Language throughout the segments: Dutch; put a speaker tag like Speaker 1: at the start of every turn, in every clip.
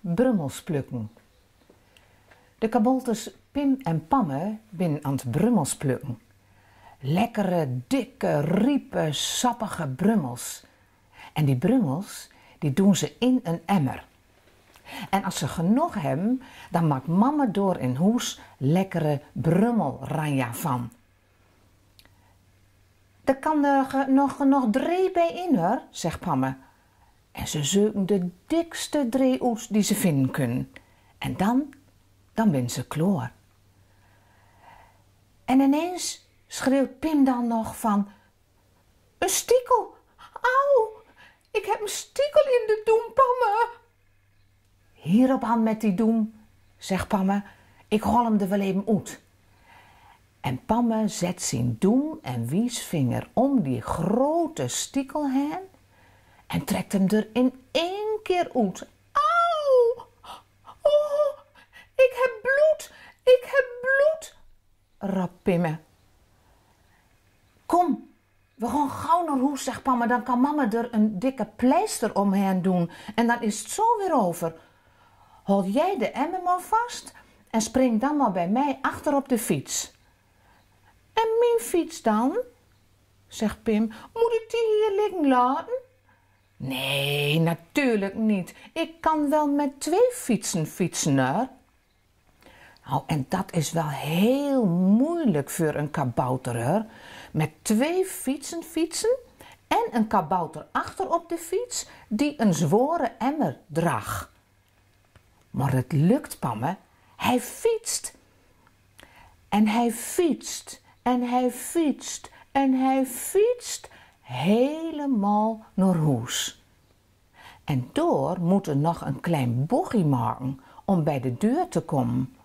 Speaker 1: brummels plukken. De kabouters Pim en Pamme binnen aan het brummels plukken. Lekkere, dikke, riepe, sappige brummels. En die brummels, die doen ze in een emmer. En als ze genoeg hebben, dan maakt mama door in hoes lekkere brummelranja van. Er kan er nog, nog drie bij in hoor, zegt Pamme. En ze zoeken de dikste driehoes die ze vinden kunnen. En dan, dan ben ze kloor. En ineens schreeuwt Pim dan nog van... Een stiekel! Auw! Ik heb een stiekel in de Pamme! Hierop aan met die doen, zegt Pamme. Ik hol hem er wel even uit. En Pamme zet zijn doen en wiesvinger om die grote stiekel heen en trekt hem er in één keer uit. Auw! Oh, ik heb bloed! Ik heb bloed! rap Pimme. Kom, we gaan gauw naar huis, zegt Pamme. Dan kan mama er een dikke pleister omheen doen en dan is het zo weer over. Hold jij de emmer maar vast en spring dan maar bij mij achter op de fiets. En mijn fiets dan? zegt Pim. Moet ik die hier liggen laten? Nee, natuurlijk niet. Ik kan wel met twee fietsen fietsen, hè? Nou, en dat is wel heel moeilijk voor een kabouter, Met twee fietsen fietsen en een kabouter achter op de fiets die een zware emmer draagt. Maar het lukt Pamme. Hij fietst. En hij fietst. En hij fietst. En hij fietst helemaal naar huis. En door moet er nog een klein bochtje maken om bij de deur te komen.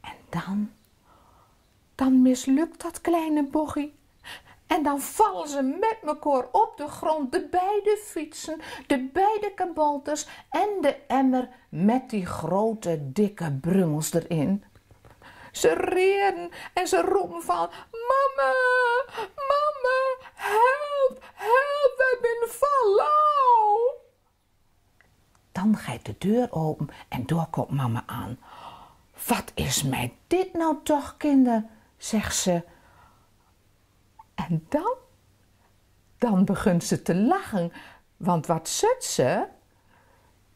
Speaker 1: En dan, dan mislukt dat kleine bochtje. En dan vallen ze met elkaar op de grond, de beide fietsen, de beide kabouters en de emmer met die grote dikke brummels erin. Ze reren en ze roepen van, mama, mama, help, help, we zijn vallen. Dan gaat de deur open en door komt mama aan. Wat is mij dit nou toch, kinder, zegt ze en dan, dan begint ze te lachen, want wat zet ze?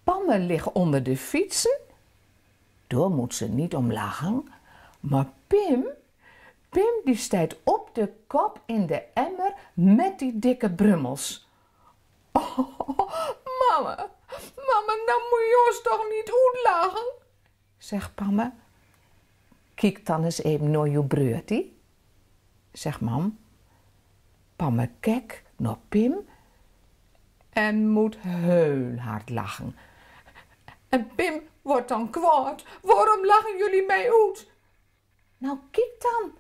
Speaker 1: Pannen liggen onder de fietsen. Door moet ze niet om lachen, maar Pim, Pim die staat op de kop in de emmer met die dikke brummels. Oh, mama, mama, dan moet je ons toch niet uitlachen, zegt Pamme. Kijk dan eens even naar je broertie, zegt mam. Pamme kek naar Pim en moet heel hard lachen. En Pim wordt dan kwaad. Waarom lachen jullie mij uit? Nou, kijk dan,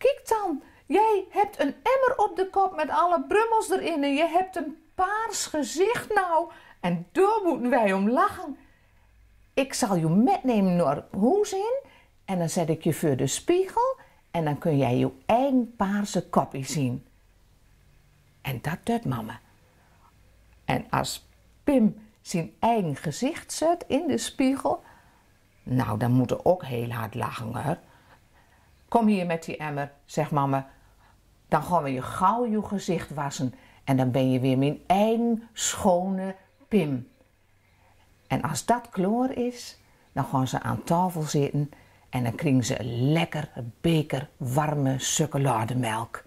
Speaker 1: kijk dan. Jij hebt een emmer op de kop met alle brummels erin en je hebt een paars gezicht nou. En daar moeten wij om lachen. Ik zal je metnemen naar huis in en dan zet ik je voor de spiegel en dan kun jij je eigen paarse kopje zien. En dat doet mama. En als Pim zijn eigen gezicht zet in de spiegel, nou, dan moet er ook heel hard lachen hoor. Kom hier met die emmer, zegt mama. Dan gaan we je gauw je gezicht wassen en dan ben je weer mijn eigen schone Pim. En als dat kloor is, dan gaan ze aan tafel zitten en dan krijgen ze een lekker beker warme chocolademelk.